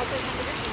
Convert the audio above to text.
also